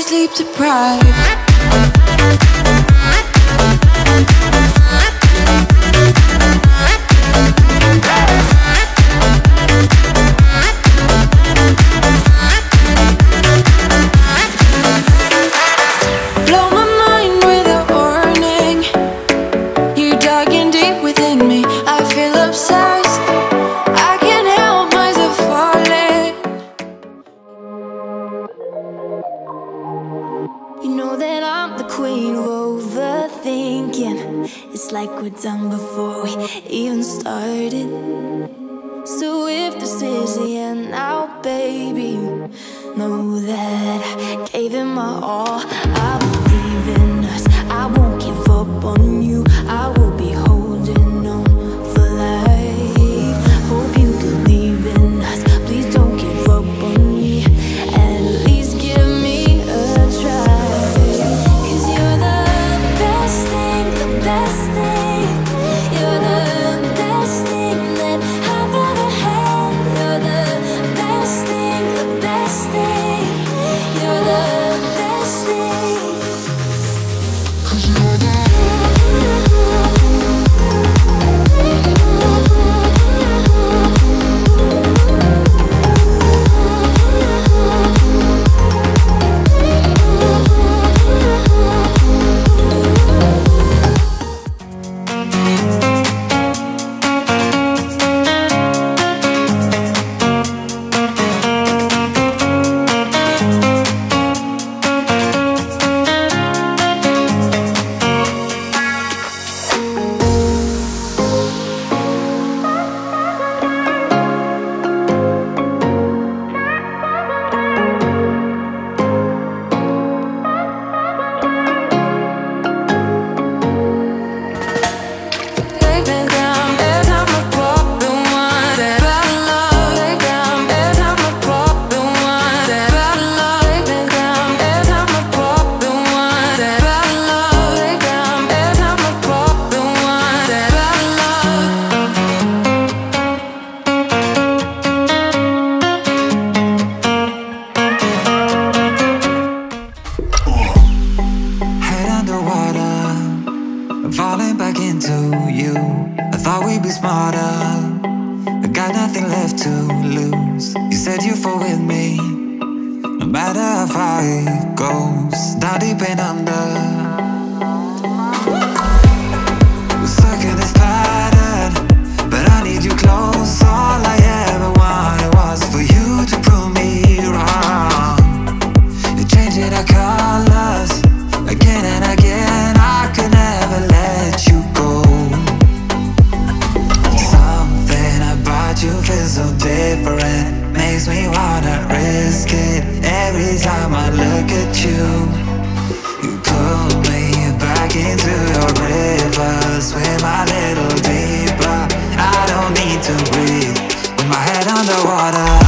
sleep deprived. in my all. makes me wanna risk it. Every time I look at you You pull me back into your river Swim a little deeper. I don't need to breathe. With my head underwater.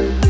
Bye.